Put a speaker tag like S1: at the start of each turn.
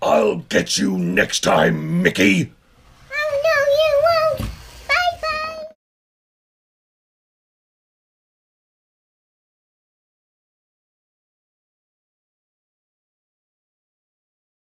S1: I'll get you next time, Mickey.